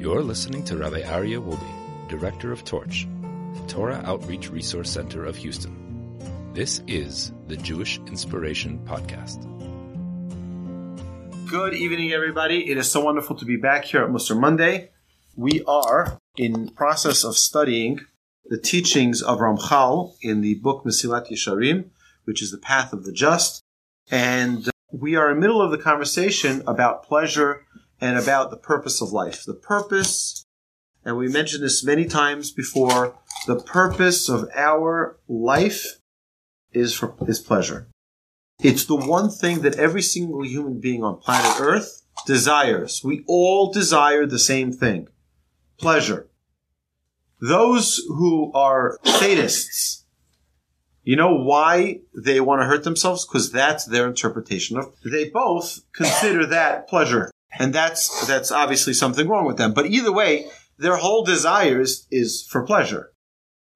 You're listening to Rabbi Aryeh Wolbe, Director of Torch, the Torah Outreach Resource Center of Houston. This is the Jewish Inspiration Podcast. Good evening, everybody. It is so wonderful to be back here at Mussar Monday. We are in process of studying the teachings of Ramchal in the book Mesilat Yesharim, which is the path of the just. And we are in the middle of the conversation about pleasure and about the purpose of life. The purpose, and we mentioned this many times before, the purpose of our life is for is pleasure. It's the one thing that every single human being on planet Earth desires. We all desire the same thing. Pleasure. Those who are sadists, you know why they want to hurt themselves? Because that's their interpretation of. They both consider that pleasure, and that's that's obviously something wrong with them. But either way, their whole desire is, is for pleasure.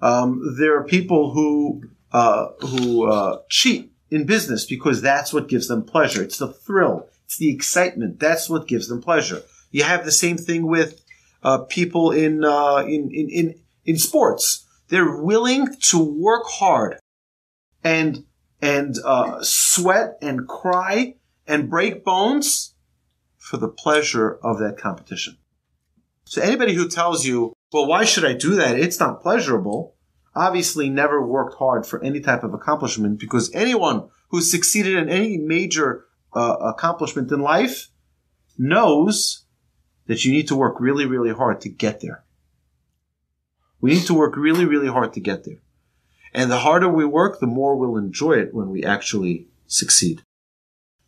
Um, there are people who uh, who uh, cheat in business because that's what gives them pleasure. It's the thrill, it's the excitement. That's what gives them pleasure. You have the same thing with uh, people in, uh, in in in in sports. They're willing to work hard and and uh, sweat and cry and break bones for the pleasure of that competition. So anybody who tells you, "Well, why should I do that? It's not pleasurable," obviously never worked hard for any type of accomplishment because anyone who's succeeded in any major uh, accomplishment in life knows that you need to work really, really hard to get there. We need to work really, really hard to get there. And the harder we work, the more we'll enjoy it when we actually succeed.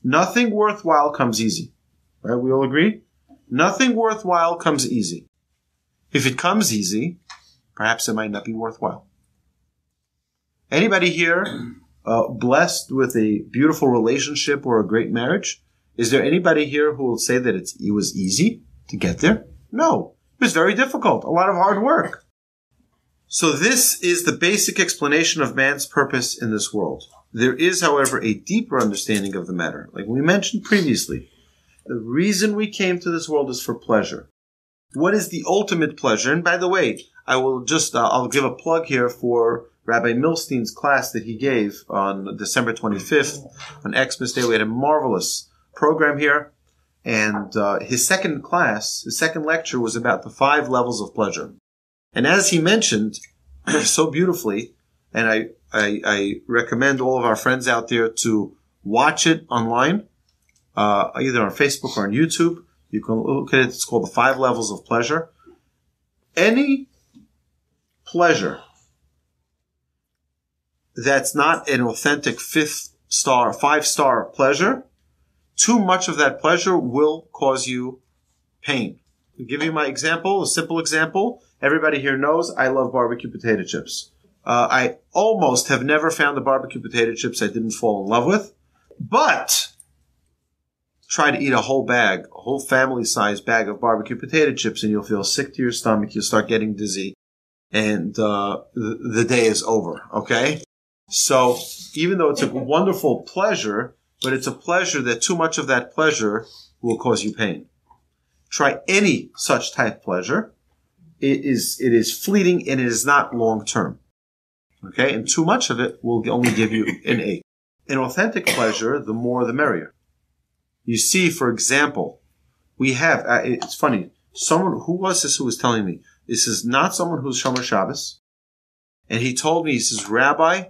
Nothing worthwhile comes easy. Right? We all agree? Nothing worthwhile comes easy. If it comes easy, perhaps it might not be worthwhile. Anybody here uh, blessed with a beautiful relationship or a great marriage? Is there anybody here who will say that it was easy to get there? No. It was very difficult. A lot of hard work. So this is the basic explanation of man's purpose in this world. There is, however, a deeper understanding of the matter. Like we mentioned previously, the reason we came to this world is for pleasure. What is the ultimate pleasure? And by the way, I will just, uh, I'll give a plug here for Rabbi Milstein's class that he gave on December 25th on Xmas Day. We had a marvelous program here. And uh, his second class, his second lecture was about the five levels of pleasure. And as he mentioned so beautifully, and I, I, I, recommend all of our friends out there to watch it online, uh, either on Facebook or on YouTube. You can look at it. It's called the five levels of pleasure. Any pleasure that's not an authentic fifth star, five star pleasure, too much of that pleasure will cause you pain. To give you my example, a simple example. Everybody here knows I love barbecue potato chips. Uh, I almost have never found a barbecue potato chips I didn't fall in love with, but try to eat a whole bag, a whole family size bag of barbecue potato chips, and you'll feel sick to your stomach. You'll start getting dizzy, and uh, the, the day is over. Okay, so even though it's a wonderful pleasure, but it's a pleasure that too much of that pleasure will cause you pain. Try any such type pleasure. It is, it is fleeting and it is not long term. Okay. And too much of it will only give you an ache. An authentic pleasure, the more the merrier. You see, for example, we have, uh, it's funny, someone, who was this who was telling me? This is not someone who's Shomer Shabbos. And he told me, he says, Rabbi,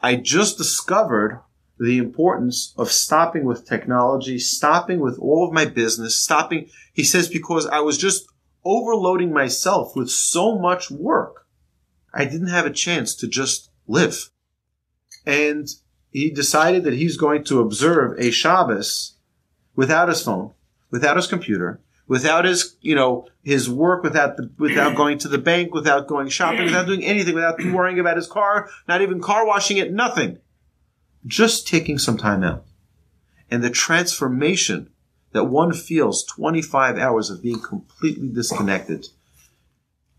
I just discovered the importance of stopping with technology, stopping with all of my business, stopping, he says, because I was just overloading myself with so much work. I didn't have a chance to just live. And he decided that he's going to observe a Shabbos without his phone, without his computer, without his, you know, his work, without the, without going to the bank, without going shopping, without doing anything, without worrying about his car, not even car washing it, nothing. Just taking some time out. And the transformation that one feels 25 hours of being completely disconnected,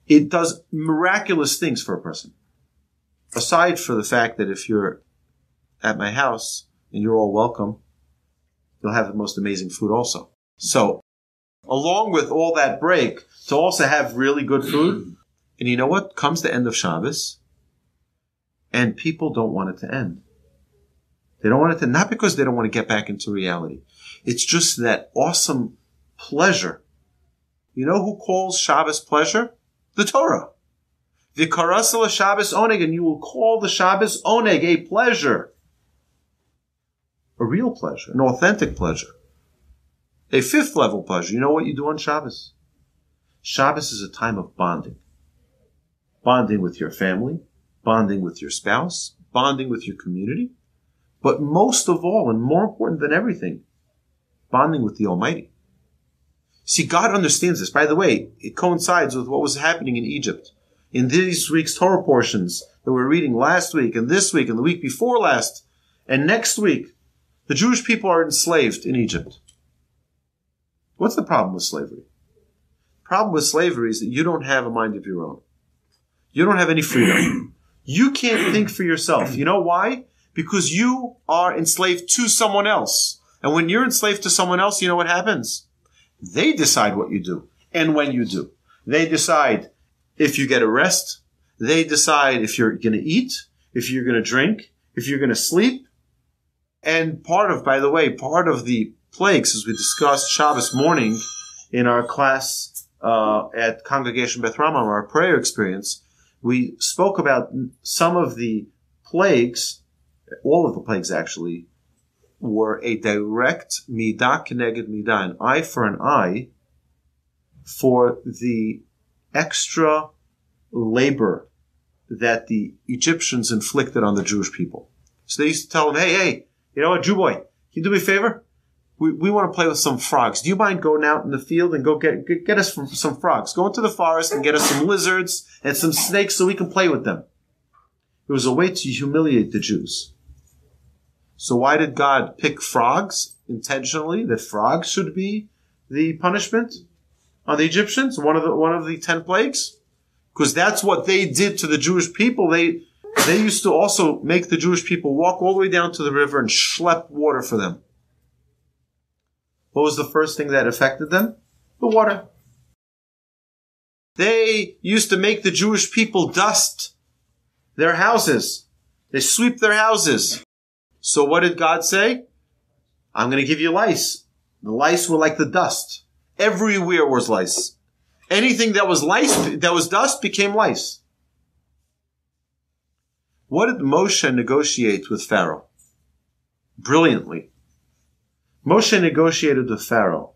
it does miraculous things for a person. Aside for the fact that if you're at my house and you're all welcome, you'll have the most amazing food also. So along with all that break, to also have really good food. And you know what? Comes the end of Shabbos, and people don't want it to end. They don't want it to, not because they don't want to get back into reality. It's just that awesome pleasure. You know who calls Shabbos pleasure? The Torah. Vikarasala Shabbos oneg, and you will call the Shabbos oneg a pleasure. A real pleasure, an authentic pleasure. A fifth level pleasure. You know what you do on Shabbos? Shabbos is a time of bonding. Bonding with your family, bonding with your spouse, bonding with your community, but most of all, and more important than everything, bonding with the Almighty. See, God understands this. By the way, it coincides with what was happening in Egypt. In these week's Torah portions that we're reading last week and this week and the week before last and next week, the Jewish people are enslaved in Egypt. What's the problem with slavery? The problem with slavery is that you don't have a mind of your own. You don't have any freedom. You can't think for yourself. You know why? Because you are enslaved to someone else. And when you're enslaved to someone else, you know what happens? They decide what you do and when you do. They decide if you get a rest. They decide if you're going to eat, if you're going to drink, if you're going to sleep. And part of, by the way, part of the plagues, as we discussed Shabbos morning in our class uh, at Congregation Beth Rambam, our prayer experience, we spoke about some of the plagues, all of the plagues actually, were a direct midah k'neged midah, an eye for an eye, for the extra labor that the Egyptians inflicted on the Jewish people. So they used to tell them, hey, hey, you know what, Jew boy, can you do me a favor? We, we want to play with some frogs. Do you mind going out in the field and go get, get, get us some frogs? Go into the forest and get us some lizards and some snakes so we can play with them. It was a way to humiliate the Jews. So why did God pick frogs intentionally? That frogs should be the punishment on the Egyptians? One of the, one of the ten plagues? Because that's what they did to the Jewish people. They, they used to also make the Jewish people walk all the way down to the river and schlep water for them. What was the first thing that affected them? The water. They used to make the Jewish people dust their houses. They sweep their houses. So what did God say? I'm going to give you lice. The lice were like the dust. Everywhere was lice. Anything that was lice, that was dust became lice. What did Moshe negotiate with Pharaoh? Brilliantly. Moshe negotiated with Pharaoh.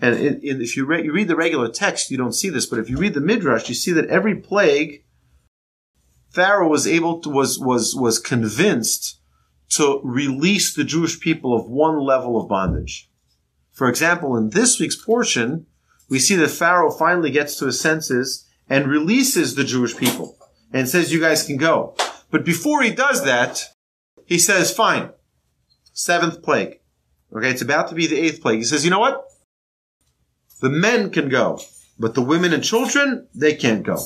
And in, in, if you, re- you read the regular text, you don't see this, but if you read the Midrash, you see that every plague, Pharaoh was able to, was, was, was convinced to release the Jewish people of one level of bondage. For example, in this week's portion, we see that Pharaoh finally gets to his senses and releases the Jewish people and says, you guys can go. But before he does that, he says, fine, seventh plague. Okay, it's about to be the eighth plague. He says, you know what? The men can go, but the women and children, they can't go.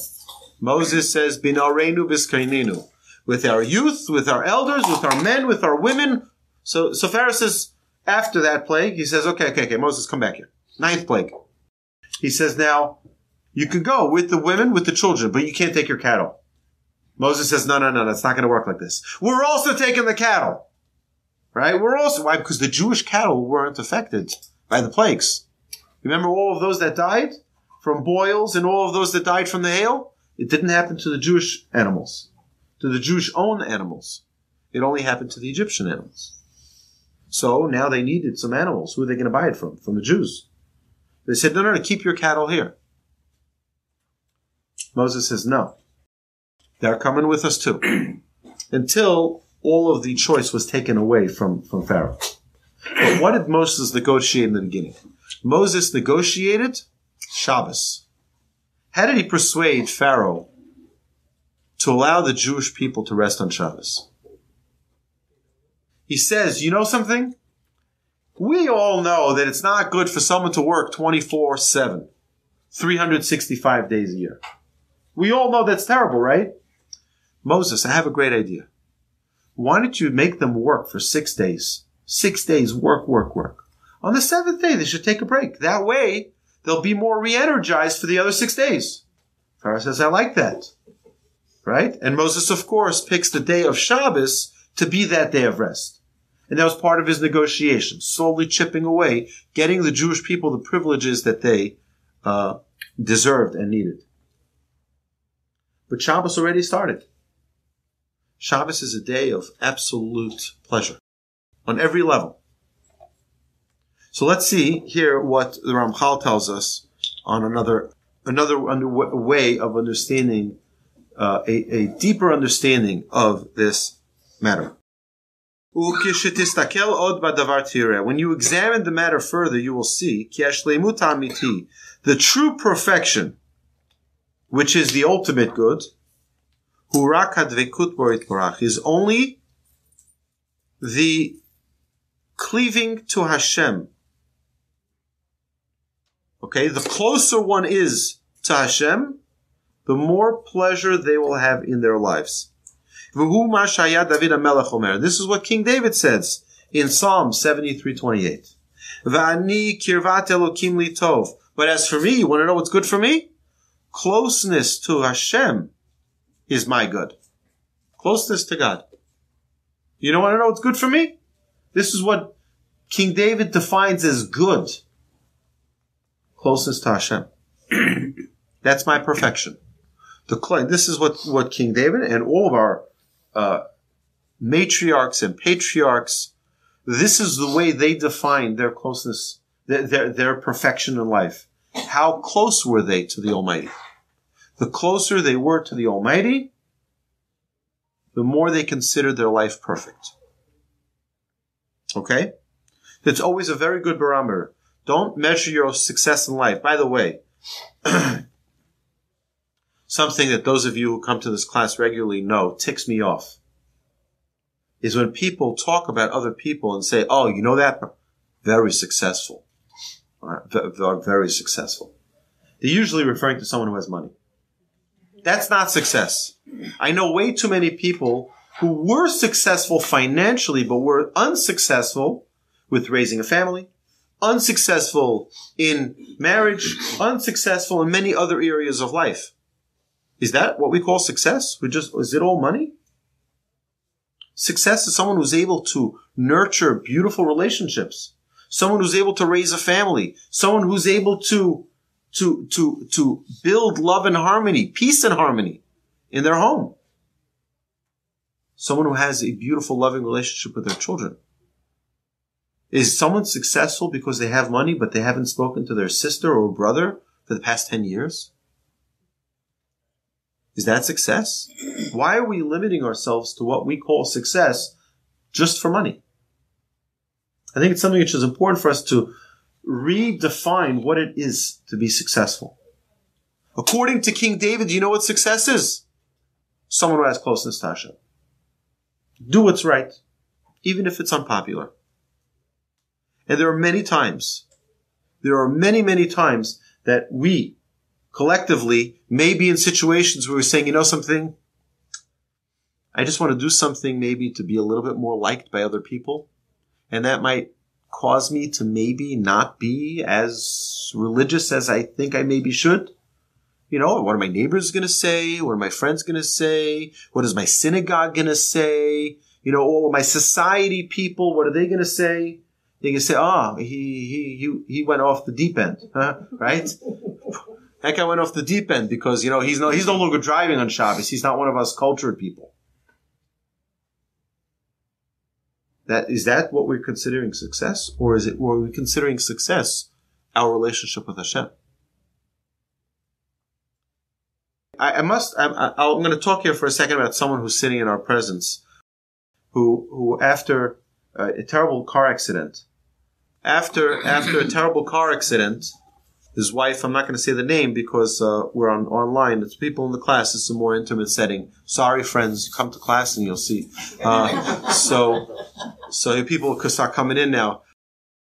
Moses says, Binarenu biskainenu. With our youth, with our elders, with our men, with our women. So, so Pharaoh says, after that plague, he says, okay, okay, okay, Moses, come back here. Ninth plague. He says, now, you can go with the women, with the children, but you can't take your cattle. Moses says, no, no, no, no, it's not going to work like this. We're also taking the cattle. Right? We're also, why? Because the Jewish cattle weren't affected by the plagues. Remember all of those that died from boils and all of those that died from the hail? It didn't happen to the Jewish animals, to the Jewish owned animals. It only happened to the Egyptian animals. So now they needed some animals. Who are they going to buy it from? From the Jews. They said, no, no, no, keep your cattle here. Moses says, no. They're coming with us too. Until all of the choice was taken away from, from Pharaoh. But what did Moses negotiate in the beginning? Moses negotiated Shabbos. How did he persuade Pharaoh to allow the Jewish people to rest on Shabbos? He says, you know something? We all know that it's not good for someone to work 24 7, 365 days a year. We all know that's terrible, right? Moses, I have a great idea. Why don't you make them work for six days? Six days, work, work, work. On the seventh day, they should take a break. That way, they'll be more re-energized for the other six days. Pharaoh says, I like that. Right? And Moses, of course, picks the day of Shabbos to be that day of rest. And that was part of his negotiation, slowly chipping away, getting the Jewish people the privileges that they uh, deserved and needed. But Shabbos already started. Shabbos is a day of absolute pleasure on every level. So let's see here what the Ramchal tells us on another another way of understanding uh, a, a deeper understanding of this matter. When you examine the matter further, you will see the true perfection, which is the ultimate good, is only the cleaving to Hashem. Okay, the closer one is to Hashem, the more pleasure they will have in their lives. This is what King David says in Psalm 73:28. But as for me, you want to know what's good for me? Closeness to Hashem is my good. Closeness to God. You don't want to know what's good for me? This is what King David defines as good. Closeness to Hashem. That's my perfection. The this is what, what King David and all of our uh, matriarchs and patriarchs, this is the way they define their closeness, their, their, their perfection in life. How close were they to the Almighty? The closer they were to the Almighty, the more they considered their life perfect. Okay? It's always a very good barometer. Don't measure your success in life. By the way, something that those of you who come to this class regularly know ticks me off is when people talk about other people and say, "Oh, you know that very successful, uh, very successful." They're usually referring to someone who has money. That's not success. I know way too many people who were successful financially, but were unsuccessful with raising a family, unsuccessful in marriage, unsuccessful in many other areas of life. Is that what we call success? We just, is it all money? Success is someone who's able to nurture beautiful relationships. Someone who's able to raise a family. Someone who's able to, to, to, to build love and harmony, peace and harmony in their home. Someone who has a beautiful, loving relationship with their children. Is someone successful because they have money, but they haven't spoken to their sister or brother for the past 10 years? Is that success? Why are we limiting ourselves to what we call success just for money? I think it's something which is important for us to redefine what it is to be successful. According to King David, do you know what success is? Someone who has closeness to Hashem. Do what's right, even if it's unpopular. And there are many times, there are many, many times that we collectively may be in situations where we're saying, you know something? I just want to do something maybe to be a little bit more liked by other people. And that might cause me to maybe not be as religious as I think I maybe should. You know, what are my neighbors going to say? What are my friends going to say? What is my synagogue going to say? You know, all my society people, what are they going to say? They going to say, "Oh, he he he he went off the deep end," huh? right? That guy went off the deep end because, you know, he's no, he's no longer driving on Shabbos. He's not one of us cultured people. That, is that what we're considering success? Or is it, or are we considering success our relationship with Hashem? I, I must, I, I'm going to talk here for a second about someone who's sitting in our presence, who, who after a terrible car accident, after, after a terrible car accident, his wife. I'm not going to say the name because uh, we're on online. It's people in the class. It's a more intimate setting. Sorry, friends, come to class and you'll see. Uh, so, so people could start coming in now.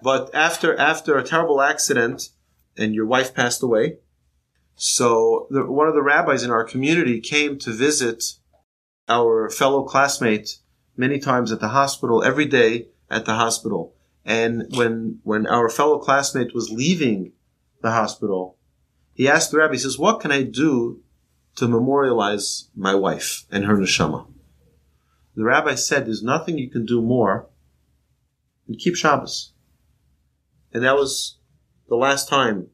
But after after a terrible accident, and your wife passed away, so the, one of the rabbis in our community came to visit our fellow classmate many times at the hospital, every day at the hospital. And when when our fellow classmate was leaving the hospital, he asked the rabbi, he says, What can I do to memorialize my wife and her neshama? The rabbi said, There's nothing you can do more than keep Shabbos. And that was the last time,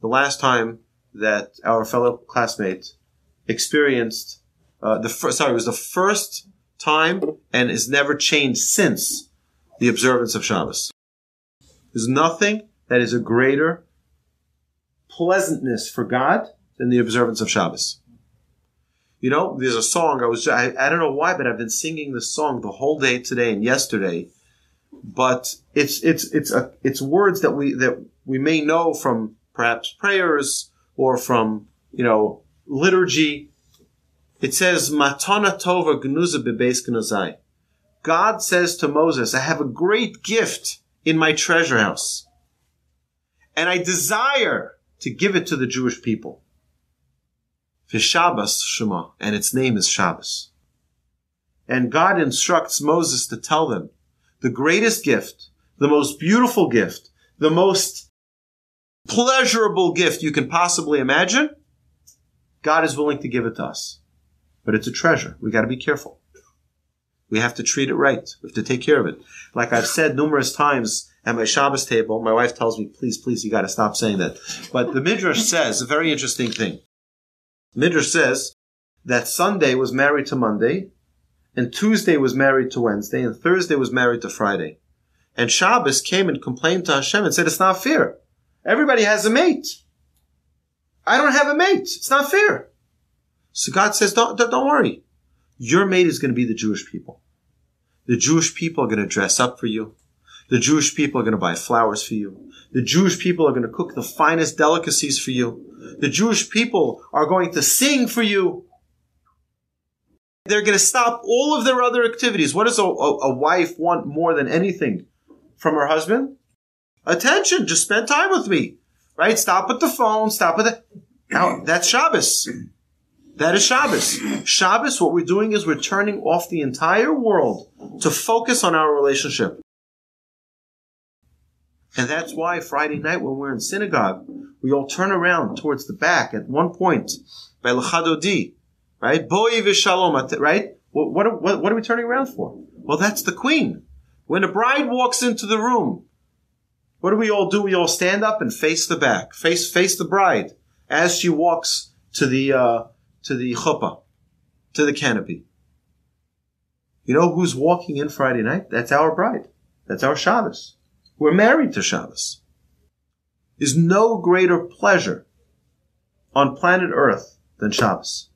the last time that our fellow classmate experienced, uh, the first, sorry, it was the first time and has never changed since the observance of Shabbos. There's nothing that is a greater pleasantness for God than the observance of Shabbos. You know, there's a song I was I, I don't know why, but I've been singing this song the whole day today and yesterday. But it's it's it's a it's words that we that we may know from perhaps prayers or from you know liturgy. It says Matana Tova Gnuza. God says to Moses, I have a great gift in my treasure house. And I desire to give it to the Jewish people. Shabbos Shema, and its name is Shabbos. And God instructs Moses to tell them the greatest gift, the most beautiful gift, the most pleasurable gift you can possibly imagine, God is willing to give it to us. But it's a treasure. We got to be careful. We have to treat it right. We have to take care of it. Like I've said numerous times at my Shabbos table, my wife tells me, please, please, you got to stop saying that. But the Midrash says a very interesting thing. Midrash says that Sunday was married to Monday, and Tuesday was married to Wednesday, and Thursday was married to Friday. And Shabbos came and complained to Hashem and said, it's not fair. Everybody has a mate. I don't have a mate. It's not fair. So God says, don't, don't worry. Your mate is going to be the Jewish people. The Jewish people are going to dress up for you. The Jewish people are going to buy flowers for you. The Jewish people are going to cook the finest delicacies for you. The Jewish people are going to sing for you. They're going to stop all of their other activities. What does a, a, a wife want more than anything from her husband? Attention. Just spend time with me. Right? Stop with the phone. Stop with it. Now, that's Shabbos. That is Shabbos. Shabbos, what we're doing is we're turning off the entire world to focus on our relationship. And that's why Friday night when we're in synagogue, we all turn around towards the back at one point by Lecha Dodi, right? Boi v'shalom, right? What, what, what, are we turning around for? Well, that's the queen. When a bride walks into the room, what do we all do? We all stand up and face the back, face face the bride as she walks to the uh, to the chuppah, to the canopy. You know who's walking in Friday night? That's our bride. That's our Shabbos. We're married to Shabbos. There's no greater pleasure on planet Earth than Shabbos.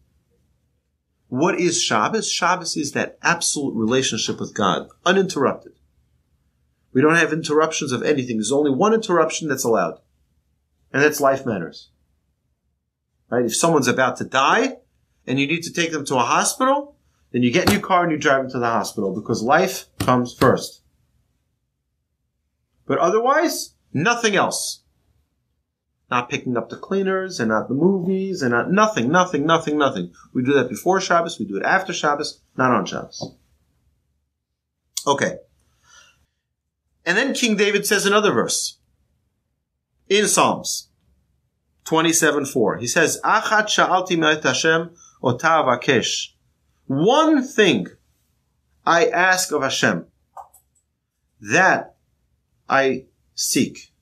What is Shabbos? Shabbos is that absolute relationship with God, uninterrupted. We don't have interruptions of anything. There's only one interruption that's allowed, and that's life matters. Right? If someone's about to die and you need to take them to a hospital, then you get in your car and you drive them to the hospital because life comes first. But otherwise, nothing else. Not picking up the cleaners and not the movies and not nothing, nothing, nothing, nothing. We do that before Shabbos, we do it after Shabbos, not on Shabbos. Okay. And then King David says another verse in Psalms 27 4. He says, Achat sha'alti Hashem otav. One thing I ask of Hashem, that I seek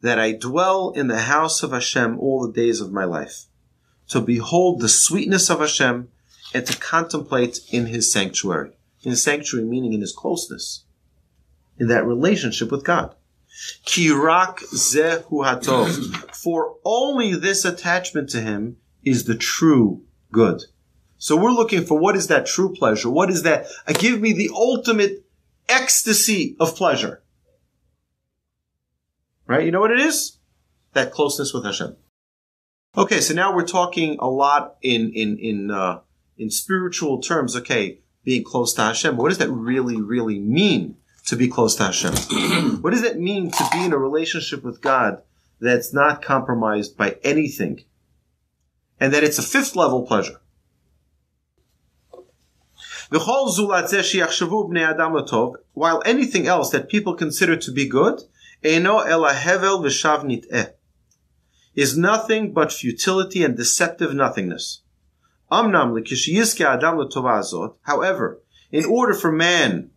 that I dwell in the house of Hashem all the days of my life, to behold the sweetness of Hashem and to contemplate in his sanctuary. In his sanctuary, meaning in his closeness, in that relationship with God. Kirak zehu hatov. For only this attachment to him is the true good. So we're looking for what is that true pleasure? What is that? Uh, give me the ultimate ecstasy of pleasure. Right? You know what it is? That closeness with Hashem. Okay, so now we're talking a lot in in in uh, in spiritual terms. Okay, being close to Hashem. What does that really, really mean to be close to Hashem? what does it mean to be in a relationship with God that's not compromised by anything, and that it's a fifth level pleasure? V'chol zulat zeh sheyachshavu bnei adam latov, while anything else that people consider to be good, eino ela hevel v'shav nit'eh, is nothing but futility and deceptive nothingness. Amnam l'kishiyizke adam latova azot, however, in order for man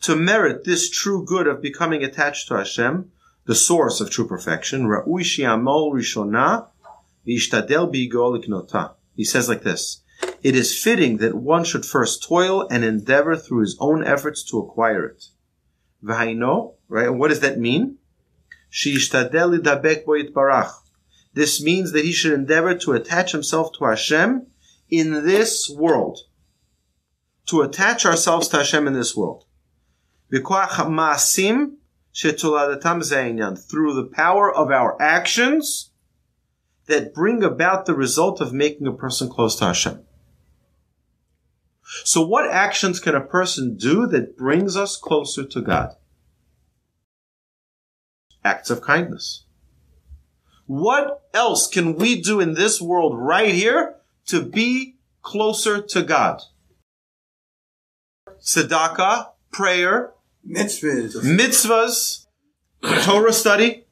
to merit this true good of becoming attached to Hashem, the source of true perfection, Ra'ui shi'amol rishona v'ishtadel bigo liknota. He says like this, it is fitting that one should first toil and endeavor through his own efforts to acquire it. Right? And what does that mean? She'ishtadel lidabek bo yitbarach. This means that he should endeavor to attach himself to Hashem in this world. To attach ourselves to Hashem in this world. Through the power of our actions that bring about the result of making a person close to Hashem. So what actions can a person do that brings us closer to God? Acts of kindness. What else can we do in this world right here to be closer to God? Tzedakah, prayer, Mitzvahs. mitzvahs, Torah study,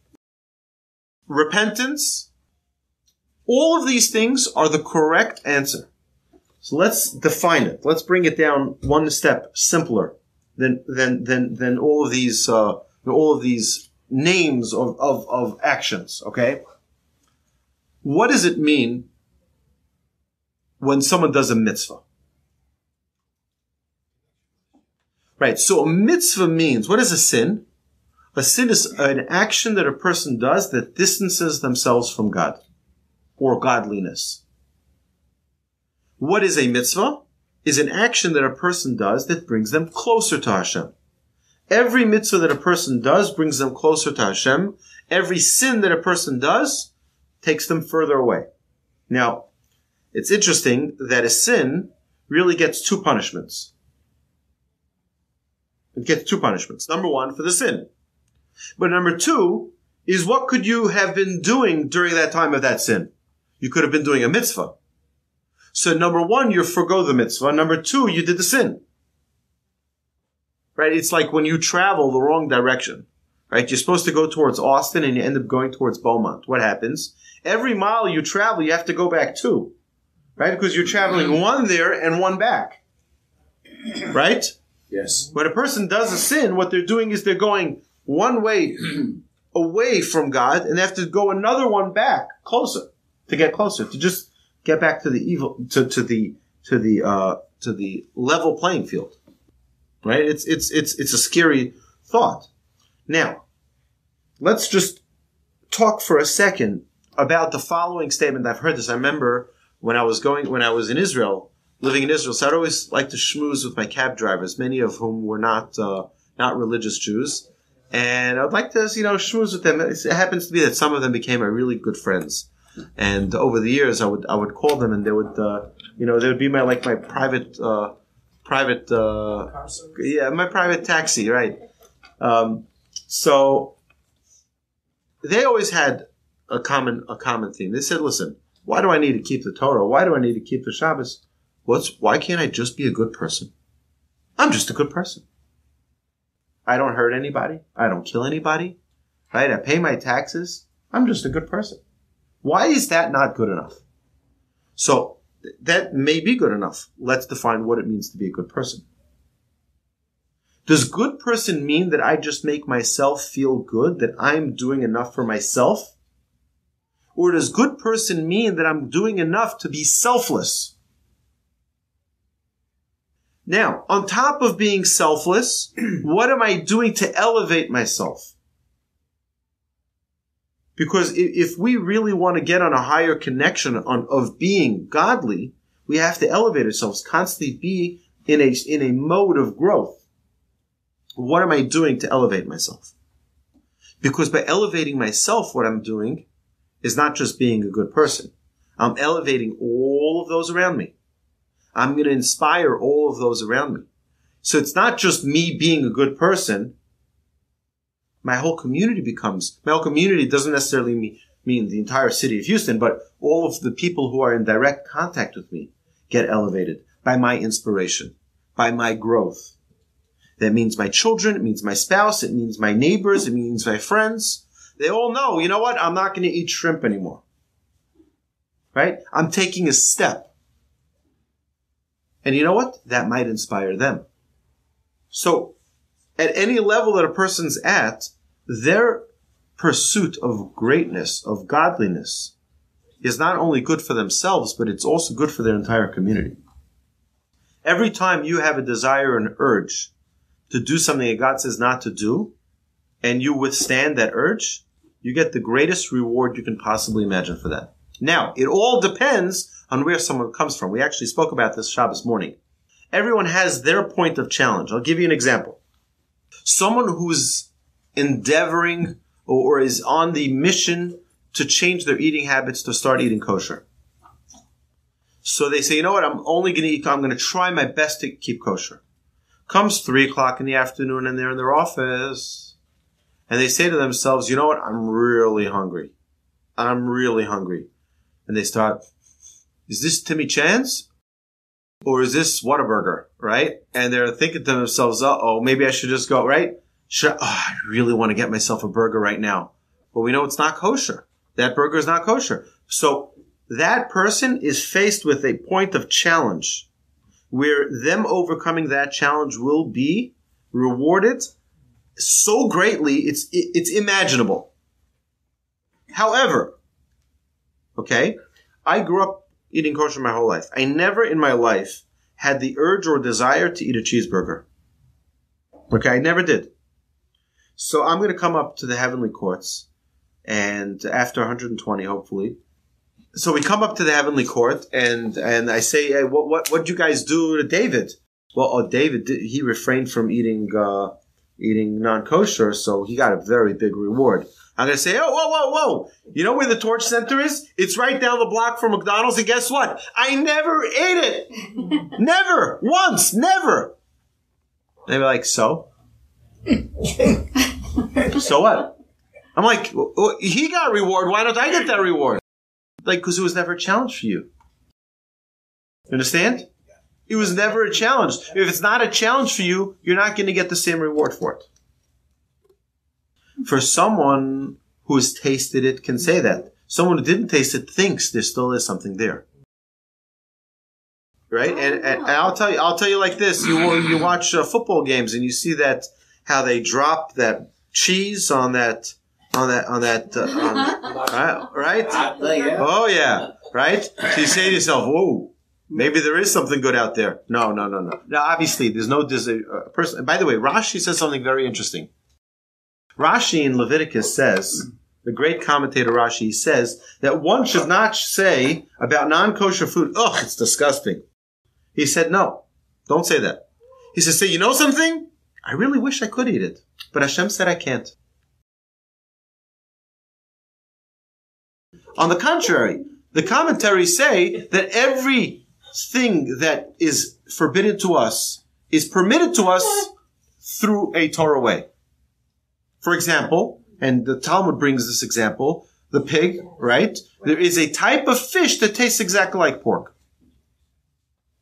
repentance. All of these things are the correct answer. So let's define it. Let's bring it down one step simpler than than than than all of these uh, all of these names of, of, of actions. Okay, what does it mean when someone does a mitzvah? Right. So a mitzvah means what is a sin? A sin is an action that a person does that distances themselves from God or godliness. What is a mitzvah? Is an action that a person does that brings them closer to Hashem. Every mitzvah that a person does brings them closer to Hashem. Every sin that a person does takes them further away. Now, it's interesting that a sin really gets two punishments. It gets two punishments. Number one, for the sin. But number two is what could you have been doing during that time of that sin? You could have been doing a mitzvah. So number one, you forego the mitzvah. Number two, you did the sin. Right? It's like when you travel the wrong direction. Right? You're supposed to go towards Austin and you end up going towards Beaumont. What happens? Every mile you travel, you have to go back two. Right? Because you're traveling mm-hmm. one there and one back. Right? Yes. When a person does a sin, what they're doing is they're going one way away from God and they have to go another one back closer to get closer to just get back to the evil to, to the to the uh, to the level playing field. Right? It's it's it's it's a scary thought. Now, let's just talk for a second about the following statement. I've heard this. I remember when I was going when I was in Israel living in Israel. So I'd always like to schmooze with my cab drivers, many of whom were not uh, not religious Jews, and I'd like to you know schmooze with them. It happens to be that some of them became my really good friends, and over the years I would I would call them and they would uh, you know they would be my like my private uh, private uh, yeah my private taxi right. Um, so they always had a common a common theme. They said, "Listen, why do I need to keep the Torah? Why do I need to keep the Shabbos? What's why can't I just be a good person? I'm just a good person. I don't hurt anybody. I don't kill anybody. Right? I pay my taxes. I'm just a good person. Why is that not good enough? So that may be good enough. Let's define what it means to be a good person. Does good person mean that I just make myself feel good, that I'm doing enough for myself? Or does good person mean that I'm doing enough to be selfless? Now, on top of being selfless, what am I doing to elevate myself? Because if we really want to get on a higher connection on, of being godly, we have to elevate ourselves, constantly be in a, in a mode of growth. What am I doing to elevate myself? Because by elevating myself, what I'm doing is not just being a good person. I'm elevating all of those around me. I'm going to inspire all of those around me. So it's not just me being a good person. My whole community becomes, my whole community doesn't necessarily mean, mean the entire city of Houston, but all of the people who are in direct contact with me get elevated by my inspiration, by my growth. That means my children, it means my spouse, it means my neighbors, it means my friends. They all know, you know what? I'm not going to eat shrimp anymore. Right? I'm taking a step. And you know what? That might inspire them. So, at any level that a person's at, their pursuit of greatness, of godliness, is not only good for themselves, but it's also good for their entire community. Every time you have a desire and urge to do something that God says not to do, and you withstand that urge, you get the greatest reward you can possibly imagine for that. Now, it all depends on where someone comes from. We actually spoke about this Shabbos morning. Everyone has their point of challenge. I'll give you an example. Someone who's endeavoring or is on the mission to change their eating habits to start eating kosher. So they say, you know what? I'm only going to eat, I'm going to try my best to keep kosher. Comes three o'clock in the afternoon and they're in their office and they say to themselves, you know what? I'm really hungry. I'm really hungry. And they start, is this Timmy Chance? Or is this Whataburger? Right? And they're thinking to themselves, uh oh, maybe I should just go, right? Should, oh, I really want to get myself a burger right now. But we know it's not kosher. That burger is not kosher. So that person is faced with a point of challenge where them overcoming that challenge will be rewarded so greatly it's it's imaginable. However, okay, I grew up eating kosher my whole life. I never in my life had the urge or desire to eat a cheeseburger. Okay, I never did. So I'm going to come up to the heavenly courts, and after 120, hopefully. So we come up to the heavenly court, and and I say, hey, what what what you guys do to David? Well, oh, David he refrained from eating uh, eating non kosher, so he got a very big reward. I'm going to say, oh, whoa, whoa, whoa. You know where the Torch Center is? It's right down the block from McDonald's. And guess what? I never ate it. never. Once. Never. They were like, so? so what? I'm like, well, he got reward. Why don't I get that reward? Like, because it was never a challenge for you. You understand? It was never a challenge. If it's not a challenge for you, you're not going to get the same reward for it. For someone who has tasted it can say that. Someone who didn't taste it thinks there still is something there. Right? And, and, and I'll tell you, I'll tell you like this. You, you watch uh, football games and you see that, how they drop that cheese on that, on that, on that, uh, on, right? Right? Oh yeah. Right? So you say to yourself, whoa, Maybe there is something good out there. No, no, no, no. Now, obviously, there's no dis- uh, person. By the way, Rashi says something very interesting. Rashi in Leviticus says, the great commentator Rashi says that one should not say about non-kosher food, "Oh, it's disgusting." He said, "No, don't say that." He says, "Say, you know something? I really wish I could eat it, but Hashem said I can't." On the contrary, the commentaries say that every thing that is forbidden to us is permitted to us through a Torah way. For example, and the Talmud brings this example, the pig, right? There is a type of fish that tastes exactly like pork.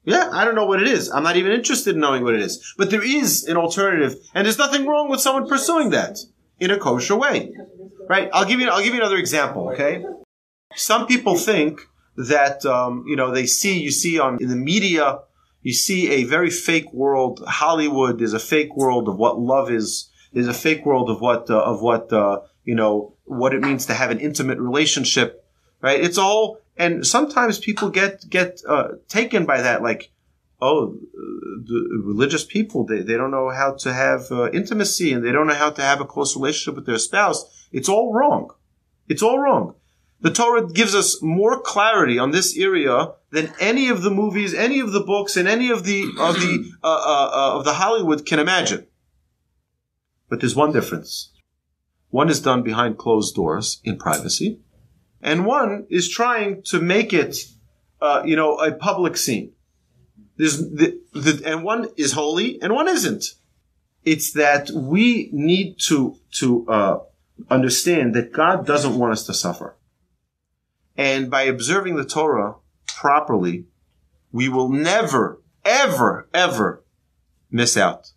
Yeah, I don't know what it is. I'm not even interested in knowing what it is. But there is an alternative, and there's nothing wrong with someone pursuing that in a kosher way. Right? I'll give you I'll give you another example, okay? Some people think that um, you know they see you see on in the media you see a very fake world hollywood is a fake world of what love is is a fake world of what uh, of what uh, you know what it means to have an intimate relationship right it's all and sometimes people get get uh, taken by that like oh the religious people they, they don't know how to have uh, intimacy and they don't know how to have a close relationship with their spouse it's all wrong it's all wrong the Torah gives us more clarity on this area than any of the movies, any of the books, and any of the of the uh, uh, uh, of the Hollywood can imagine. But there's one difference. One is done behind closed doors in privacy, and one is trying to make it, uh, you know, a public scene. There's the, the, and one is holy and one isn't. It's that we need to to uh, understand that God doesn't want us to suffer. And by observing the Torah properly, we will never, ever, ever miss out.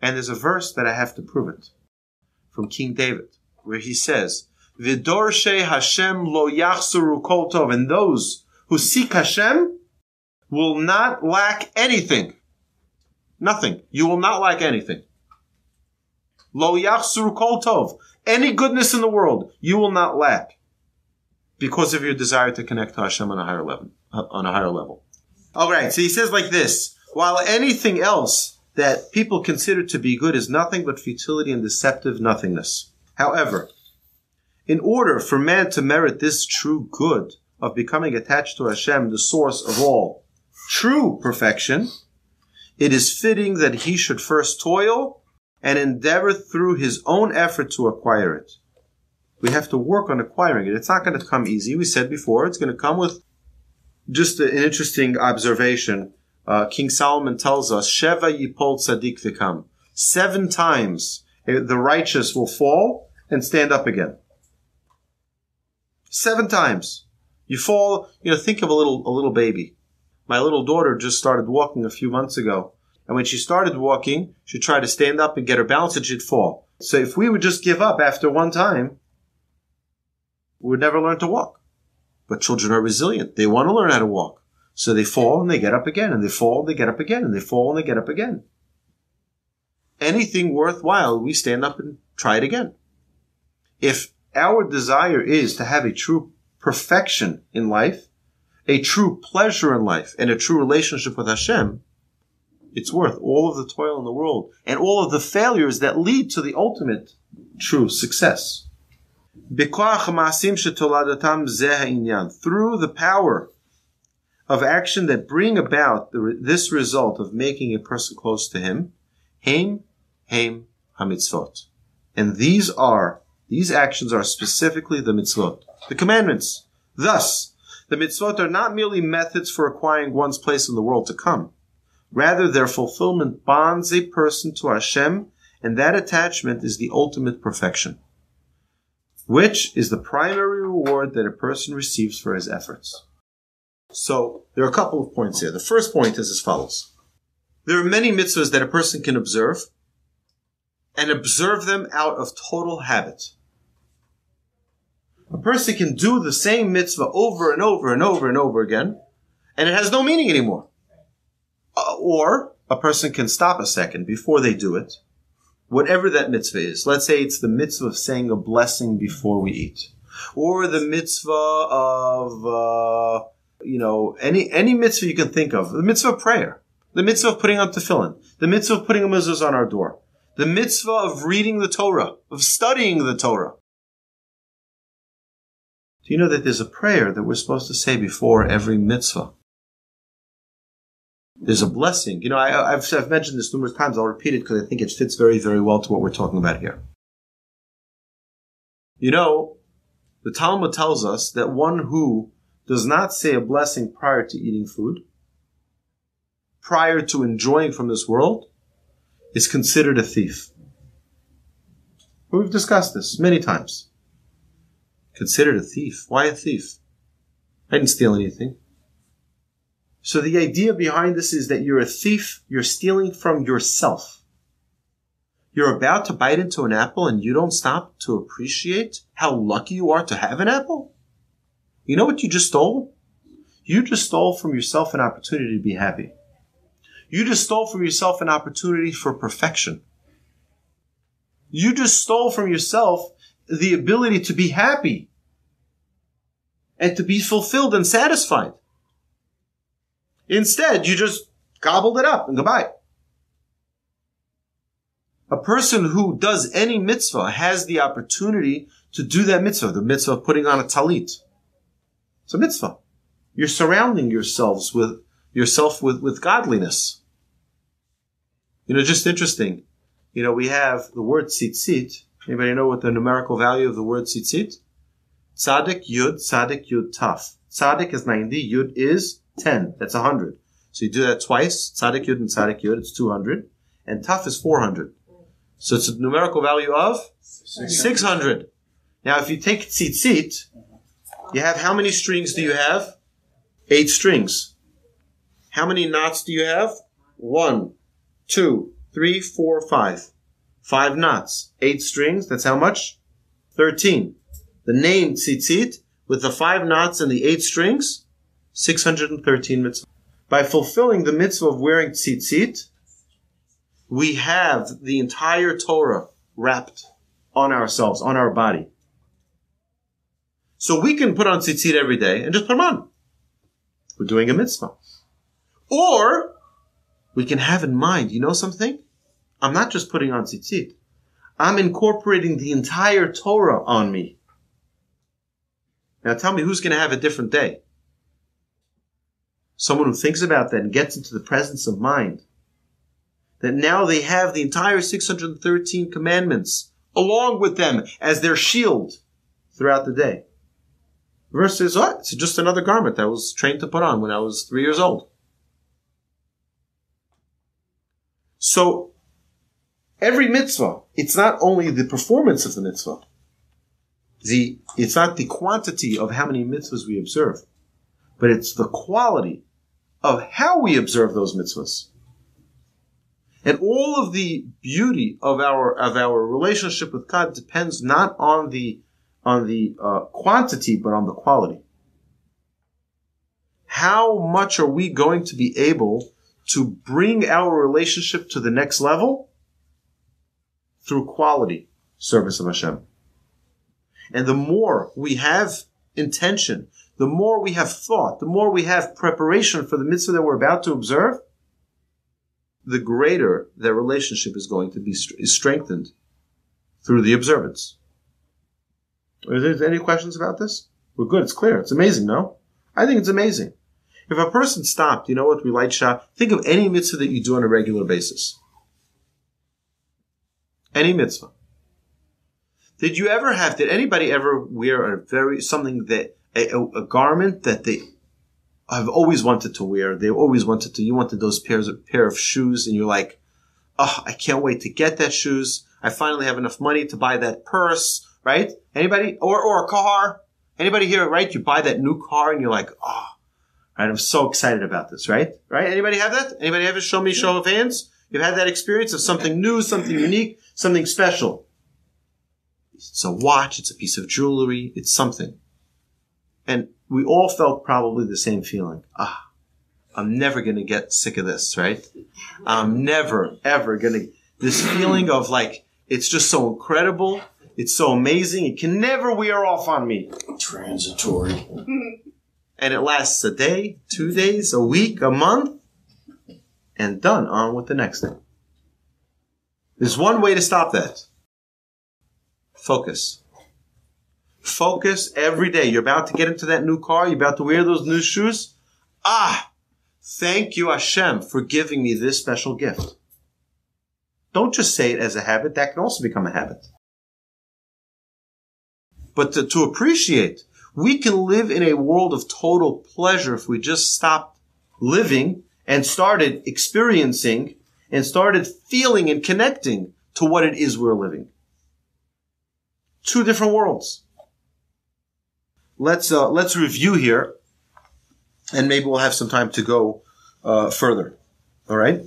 And there's a verse that I have to prove it from King David, where he says, Vidorshe Hashem lo yachsuru kol tov. And those who seek Hashem will not lack anything. Nothing. You will not lack anything. Lo yachsuru kol tov. Any goodness in the world, you will not lack because of your desire to connect to Hashem on a higher level. Uh, on a higher level. All right. So he says like this: While anything else that people consider to be good is nothing but futility and deceptive nothingness. However, in order for man to merit this true good of becoming attached to Hashem, the source of all true perfection, it is fitting that he should first toil and endeavor through his own effort to acquire it. We have to work on acquiring it. It's not going to come easy. We said before, it's going to come with just an interesting observation. Uh, King Solomon tells us, Sheva yipol tzadik vikam. Seven times eh, the righteous will fall and stand up again. Seven times. You fall, you know, think of a little, a little baby. My little daughter just started walking a few months ago. And when she started walking, she'd try to stand up and get her balance and she'd fall. So if we would just give up after one time, we would never learn to walk. But children are resilient. They want to learn how to walk. So they fall and they get up again, and they fall and they get up again, and they fall and they get up again. Anything worthwhile, we stand up and try it again. If our desire is to have a true perfection in life, a true pleasure in life, and a true relationship with Hashem, it's worth all of the toil in the world and all of the failures that lead to the ultimate true success. Through the power of action that bring about the, this result of making a person close to him, Haim, Haim, Hamitzvot. And these are these actions are specifically the mitzvot, the commandments. Thus, the mitzvot are not merely methods for acquiring one's place in the world to come. Rather, their fulfillment bonds a person to Hashem, and that attachment is the ultimate perfection, which is the primary reward that a person receives for his efforts. So, there are a couple of points here. The first point is as follows. There are many mitzvahs that a person can observe, and observe them out of total habit. A person can do the same mitzvah over and over and over and over again, and it has no meaning anymore. Uh, or a person can stop a second before they do it, whatever that mitzvah is. Let's say it's the mitzvah of saying a blessing before we eat, or the mitzvah of uh, you know any any mitzvah you can think of, the mitzvah of prayer, the mitzvah of putting on tefillin, the mitzvah of putting a mezuzah on our door, the mitzvah of reading the Torah, of studying the Torah. You know that there's a prayer that we're supposed to say before every mitzvah? There's a blessing. You know, I, have I've mentioned this numerous times. I'll repeat it because I think it fits very, very well to what we're talking about here. You know, the Talmud tells us that one who does not say a blessing prior to eating food, prior to enjoying from this world, is considered a thief. We've discussed this many times considered a thief. Why a thief? I didn't steal anything. So the idea behind this is that you're a thief, you're stealing from yourself. You're about to bite into an apple and you don't stop to appreciate how lucky you are to have an apple. You know what you just stole? You just stole from yourself an opportunity to be happy. You just stole from yourself an opportunity for perfection. You just stole from yourself the ability to be happy and to be fulfilled and satisfied. Instead, you just gobbled it up and goodbye. A person who does any mitzvah has the opportunity to do that mitzvah, the mitzvah of putting on a talit. It's a mitzvah. You're surrounding yourselves with yourself with, with godliness. You know, just interesting. You know, we have the word tzitzit. Anybody know what the numerical value of the word tzitzit? Tzaddik Yud, Tzaddik Yud Taf. Tzaddik is 90, Yud is 10. That's 100. So you do that twice, Tzaddik Yud and Tzaddik Yud, it's 200. And Taf is 400. So it's a numerical value of 600. Now if you take tzitzit, you have how many strings do you have? Eight strings. How many knots do you have? One, two, three, four, five. Five knots. Eight strings. That's how much? Thirteen. The name tzitzit with the five knots and the eight strings, 613 mitzvah. By fulfilling the mitzvah of wearing tzitzit, we have the entire Torah wrapped on ourselves, on our body. So we can put on tzitzit every day and just put them on. We're doing a mitzvah. Or we can have in mind, you know something? I'm not just putting on tzitzit. I'm incorporating the entire Torah on me. Now tell me who's going to have a different day? Someone who thinks about that and gets into the presence of mind. That now they have the entire 613 commandments along with them as their shield throughout the day. Versus what? Oh, it's just another garment I was trained to put on when I was three years old. So, every mitzvah, it's not only the performance of the mitzvah, the, it's not the quantity of how many mitzvahs we observe, but it's the quality of how we observe those mitzvahs. And all of the beauty of our, of our relationship with God depends not on the, on the uh, quantity, but on the quality. How much are we going to be able to bring our relationship to the next level? Through quality service of Hashem. And the more we have intention, the more we have thought, the more we have preparation for the mitzvah that we're about to observe, the greater their relationship is going to be is strengthened through the observance. Are there any questions about this? We're good. It's clear. It's amazing, no? I think it's amazing. If a person stopped, you know what, we light shop, think of any mitzvah that you do on a regular basis. Any mitzvah. Did you ever have? Did anybody ever wear a very something that a, a, garment that they have always wanted to wear? They always wanted to. You wanted those pairs of pair of shoes, and you're like, oh, I can't wait to get that shoes. I finally have enough money to buy that purse, right? Anybody or or a car? Anybody here, right? You buy that new car, and you're like, oh, right? I'm so excited about this, right? Right? Anybody have that? Anybody have a show me show of hands? You've had that experience of something new, something unique, something special. It's a watch, it's a piece of jewelry, it's something. And we all felt probably the same feeling. Ah, I'm never going to get sick of this, right? I'm never, ever going to, this feeling of like, it's just so incredible. It's so amazing. It can never wear off on me. Transitory. and it lasts a day, two days, a week, a month, and done. On with the next thing. There's one way to stop that. Focus. Focus every day. You're about to get into that new car. You're about to wear those new shoes. Ah, thank you, Hashem, for giving me this special gift. Don't just say it as a habit. That can also become a habit. But to, to appreciate, we can live in a world of total pleasure if we just stopped living and started experiencing and started feeling and connecting to what it is we're living. Two different worlds. Let's uh, let's review here, and maybe we'll have some time to go uh, further. All right.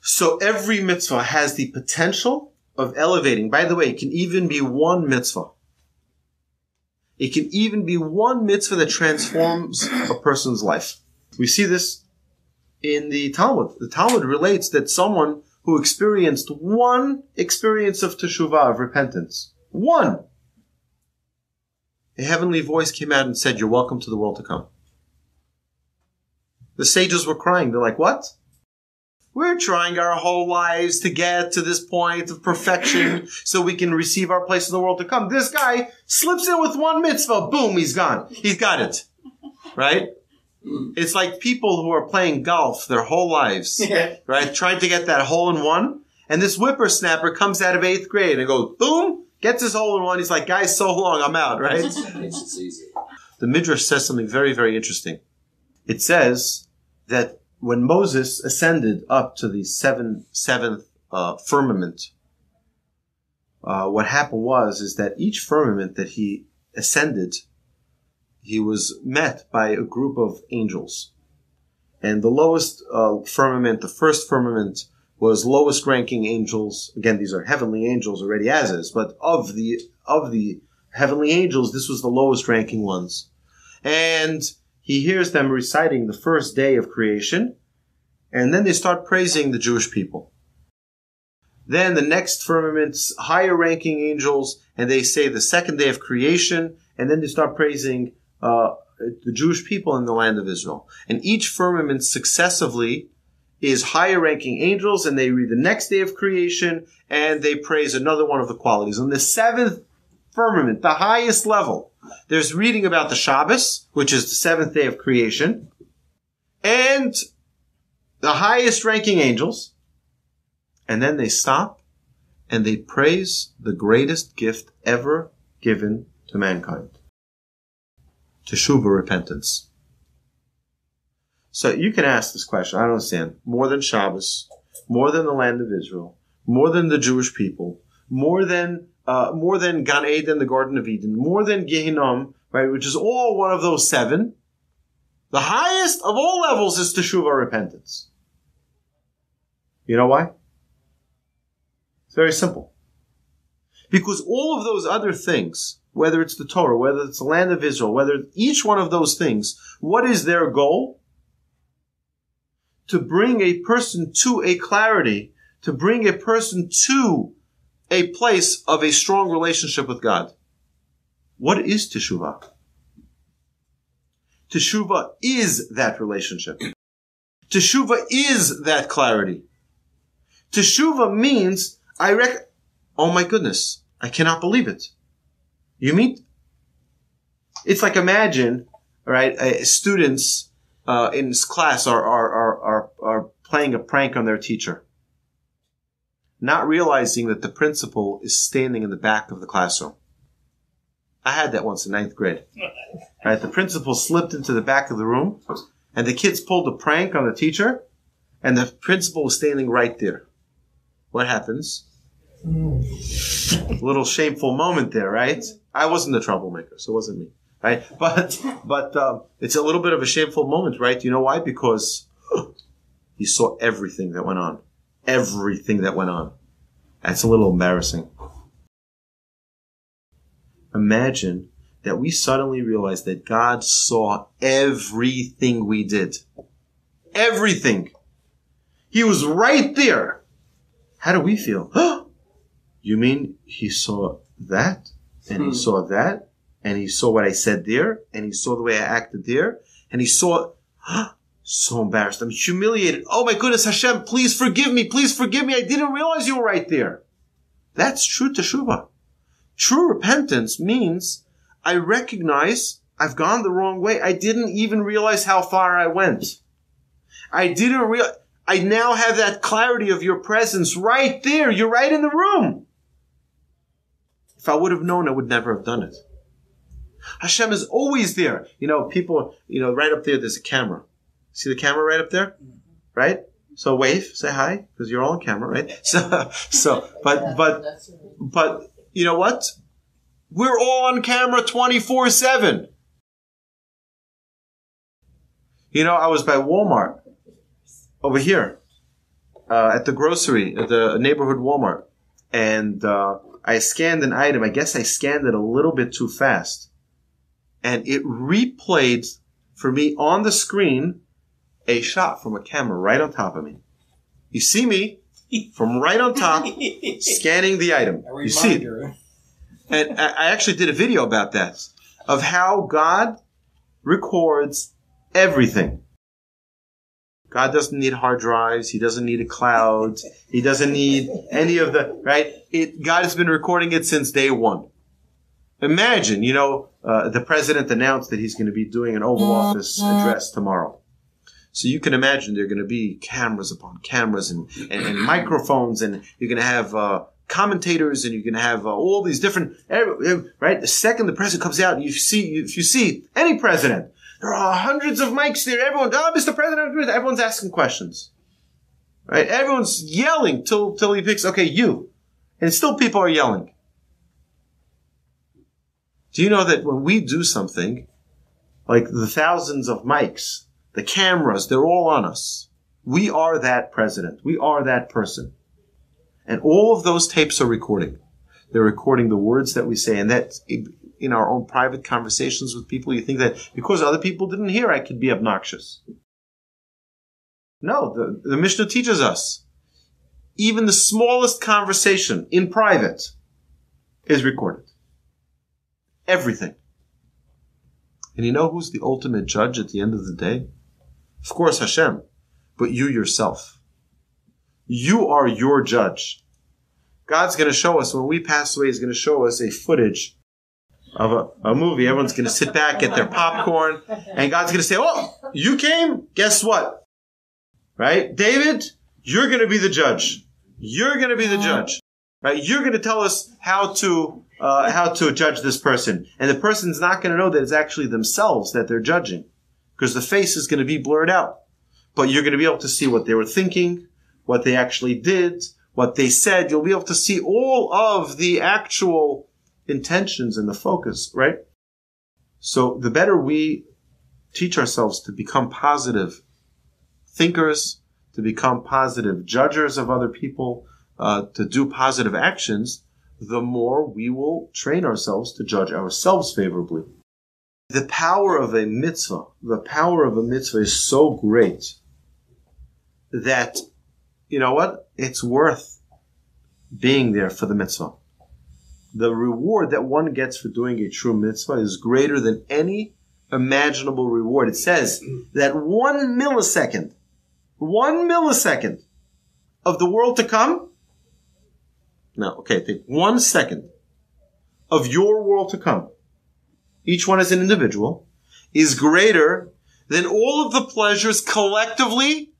So every mitzvah has the potential of elevating. By the way, it can even be one mitzvah. It can even be one mitzvah that transforms a person's life. We see this in the Talmud. The Talmud relates that someone who experienced one experience of teshuvah, of repentance, one. A heavenly voice came out and said, You're welcome to the world to come. The sages were crying. They're like, What? We're trying our whole lives to get to this point of perfection so we can receive our place in the world to come. This guy slips in with one mitzvah. Boom, he's gone. He's got it. Right? It's like people who are playing golf their whole lives, right? Trying to get that hole in one. And this whippersnapper comes out of eighth grade and goes, boom, Gets his hole in one. He's like, guys, so long, I'm out, right? the Midrash says something very, very interesting. It says that when Moses ascended up to the seven, seventh uh, firmament, uh, what happened was is that each firmament that he ascended, he was met by a group of angels. and the lowest uh, firmament, the first firmament, was lowest ranking angels. Again, these are heavenly angels already as is, but of the of the heavenly angels, this was the lowest ranking ones. And he hears them reciting the first day of creation, and then they start praising the Jewish people. Then the next firmament's higher ranking angels, and they say the second day of creation, and then they start praising uh, the Jewish people in the land of Israel. And each firmament successively is higher ranking angels, and they read the next day of creation, and they praise another one of the qualities. On the seventh firmament, the highest level, there's reading about the Shabbos, which is the seventh day of creation, and the highest ranking angels, and then they stop and they praise the greatest gift ever given to mankind. Teshuvah repentance. So you can ask this question. I don't understand. More than Shabbos, more than the land of Israel, more than the Jewish people, more than uh, more than Gan Eden, the Garden of Eden, more than Gehinnom, right, which is all one of those seven. The highest of all levels is Teshuvah repentance. You know why? It's very simple. Because all of those other things, whether it's the Torah, whether it's the land of Israel, whether each one of those things, what is their goal? To bring a person to a clarity, to bring a person to a place of a strong relationship with God. What is teshuvah? Teshuvah is that relationship. Teshuvah is that clarity. Teshuvah means I rec- oh my goodness, I cannot believe it. You mean? It's like imagine, right, uh, students uh, in this class are, are, are, playing a prank on their teacher, not realizing that the principal is standing in the back of the classroom. I had that once in ninth grade. Right, the principal slipped into the back of the room, and the kids pulled a prank on the teacher, and the principal was standing right there. What happens? A little shameful moment there, right? I wasn't the troublemaker, so it wasn't me right? But but um, it's a little bit of a shameful moment, right? You know why? Because he saw everything that went on, everything that went on. That's a little embarrassing. Imagine that we suddenly realize that God saw everything we did. Everything. He was right there. How do we feel? you mean he saw that? And he hmm. saw that? and he saw what I said there, and he saw the way I acted there, and he saw, so embarrassed. I'm humiliated. Oh my goodness, Hashem, please forgive me. Please forgive me. I didn't realize you were right there. That's true teshuvah. True repentance means I recognize I've gone the wrong way. I didn't even realize how far I went. I didn't real. I now have that clarity of your presence right there. You're right in the room. If I would have known, I would never have done it. Hashem is always there. You know, people, you know, right up there, there's a camera. See the camera right up there? Mm-hmm. Right? So wave, say hi, because you're all on camera, right? So, so, but, but, but, you know what? We're all on camera 24 7. You know, I was by Walmart over here, uh, at the grocery, at the neighborhood Walmart, and, uh, I scanned an item. I guess I scanned it a little bit too fast and it replayed for me on the screen a shot from a camera right on top of me. You see me from right on top scanning the item. You see it. And I actually did a video about that of how God records everything. God doesn't need hard drives. He doesn't need a cloud. He doesn't need any of the, right? It, God has been recording it since day one. Imagine, you know, uh, the president announced that he's going to be doing an Oval Office address tomorrow. So you can imagine there are going to be cameras upon cameras and, and, and microphones, and you're going to have uh, commentators, and you're going to have uh, all these different right. The second the president comes out, you see if you see any president, there are hundreds of mics there. Everyone, oh, Mr. President, everyone's asking questions, right? Everyone's yelling till till he picks. Okay, you, and still people are yelling. Do you know that when we do something, like the thousands of mics the cameras, they're all on us. We are that president. We are that person. And all of those tapes are recording. They're recording the words that we say. And that in our own private conversations with people, you think that because other people didn't hear, I could be obnoxious. No, the, the Mishnah teaches us even the smallest conversation in private is recorded. Everything. And you know who's the ultimate judge at the end of the day? Of course, Hashem, but you yourself. You are your judge. God's going to show us, when we pass away, He's going to show us a footage of a, a movie. Everyone's going to sit back, get their popcorn, and God's going to say, Oh, you came? Guess what? Right? David, you're going to be the judge. You're going to be the judge. Right? You're going to tell us how to, uh, how to judge this person. And the person's not going to know that it's actually themselves that they're judging because the face is going to be blurred out. But you're going to be able to see what they were thinking, what they actually did, what they said. You'll be able to see all of the actual intentions and the focus, right? So the better we teach ourselves to become positive thinkers, to become positive judges of other people, uh, to do positive actions, the more we will train ourselves to judge ourselves favorably. The power of a mitzvah, the power of a mitzvah is so great that, you know what? It's worth being there for the mitzvah the reward that one gets for doing a true mitzvah is greater than any imaginable reward. It says that one millisecond, one millisecond of the world to come. No, okay, think one second of your world to come. Each one as an individual is greater than all of the pleasures collectively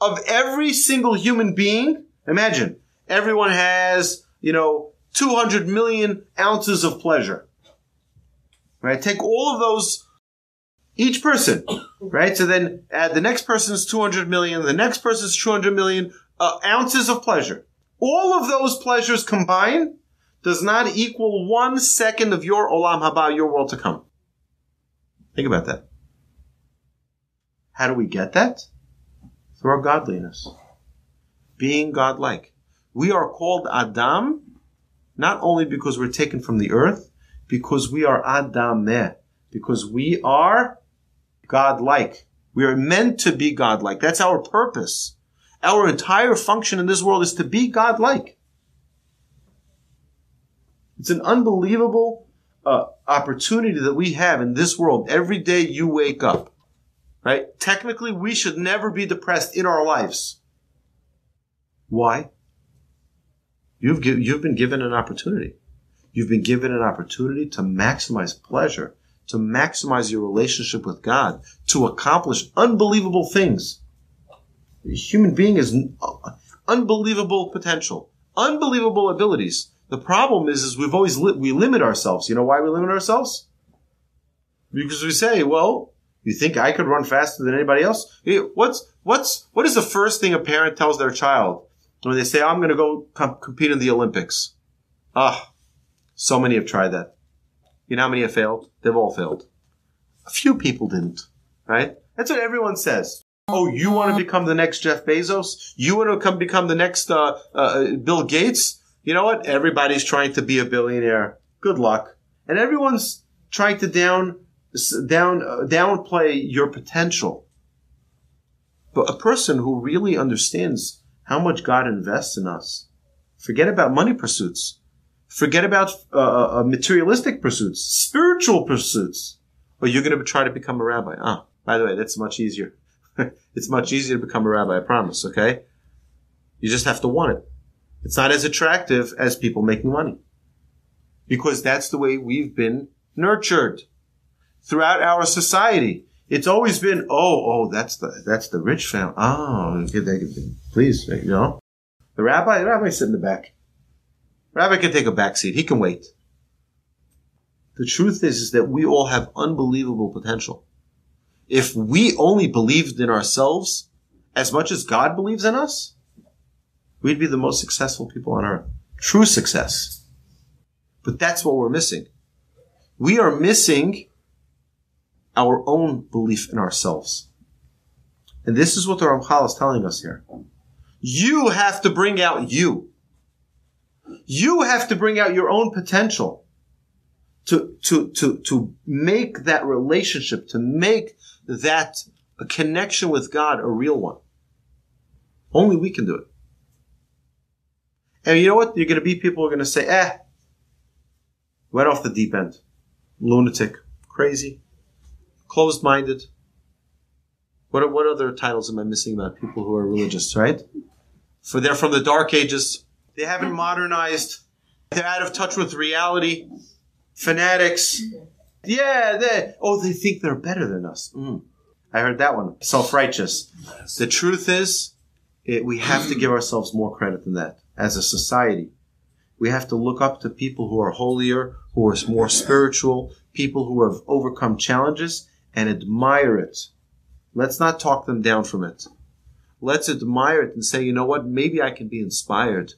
of every single human being. Imagine everyone has, you know, 200 million ounces of pleasure. Right? Take all of those, each person, right? So then add the next person's 200 million, the next person's 200 million uh, ounces of pleasure. All of those pleasures combined does not equal one second of your olam haba, your world to come. Think about that. How do we get that? Through our godliness. Being godlike. We are called Adam not only because we're taken from the earth, because we are Adameh, because we are God-like. We are meant to be God-like. That's our purpose. Our entire function in this world is to be God-like. It's an unbelievable uh, opportunity that we have in this world. Every day you wake up, right? Technically, we should never be depressed in our lives. Why? You've, give, you've been given an opportunity. You've been given an opportunity to maximize pleasure, to maximize your relationship with God, to accomplish unbelievable things. A human being has unbelievable potential, unbelievable abilities. The problem is, is we've always li- we limit ourselves. You know why we limit ourselves? Because we say, well, you think I could run faster than anybody else? What's what's what is the first thing a parent tells their child? when they say, I'm going to go com- compete in the Olympics. Ah, so many have tried that. You know how many have failed? They've all failed. A few people didn't, right? That's what everyone says. Oh, you want to become the next Jeff Bezos? You want to come become the next uh, uh, Bill Gates? You know what? Everybody's trying to be a billionaire. Good luck. And everyone's trying to down down uh, downplay your potential. But a person who really understands how much God invests in us. Forget about money pursuits. Forget about uh, uh, uh materialistic pursuits, spiritual pursuits. Or you're going to try to become a rabbi. Ah, by the way, that's much easier. it's much easier to become a rabbi, I promise, okay? You just have to want it. It's not as attractive as people making money. Because that's the way we've been nurtured throughout our society. It's always been, oh, oh, that's the that's the rich family. Oh, please, you know, the rabbi, the rabbi sit in the back. The rabbi can take a back seat. He can wait. The truth is, is that we all have unbelievable potential. If we only believed in ourselves as much as God believes in us, we'd be the most successful people on earth. True success. But that's what we're missing. We are missing our own belief in ourselves. And this is what the Ramchal is telling us here. You have to bring out you. You have to bring out your own potential to, to, to, to make that relationship, to make that a connection with God a real one. Only we can do it. And you know what? You're going to be people who are going to say, eh, went off the deep end. Lunatic, crazy, closed minded. What, what other titles am I missing about people who are religious, right? For they're from the dark ages. They haven't modernized. They're out of touch with reality. Fanatics. Yeah, they, oh, they think they're better than us. Mm. I heard that one. Self righteous. The truth is, it, we have to give ourselves more credit than that as a society. We have to look up to people who are holier, who are more spiritual, people who have overcome challenges and admire it. Let's not talk them down from it. Let's admire it and say, you know what? Maybe I can be inspired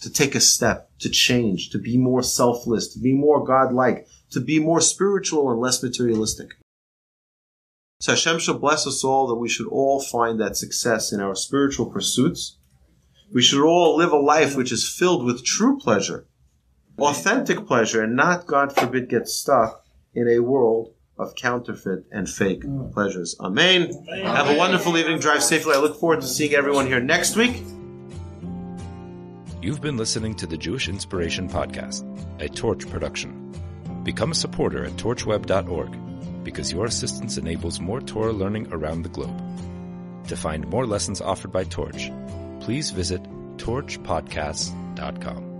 to take a step, to change, to be more selfless, to be more godlike, to be more spiritual and less materialistic. So Hashem shall bless us all that we should all find that success in our spiritual pursuits. We should all live a life which is filled with true pleasure, authentic pleasure, and not, God forbid, get stuck in a world of counterfeit and fake mm. pleasures. Amen. Amen. Have a wonderful evening. Drive safely. I look forward to seeing everyone here next week. You've been listening to the Jewish Inspiration Podcast, a Torch production. Become a supporter at torchweb.org because your assistance enables more Torah learning around the globe. To find more lessons offered by Torch, please visit torchpodcasts.com.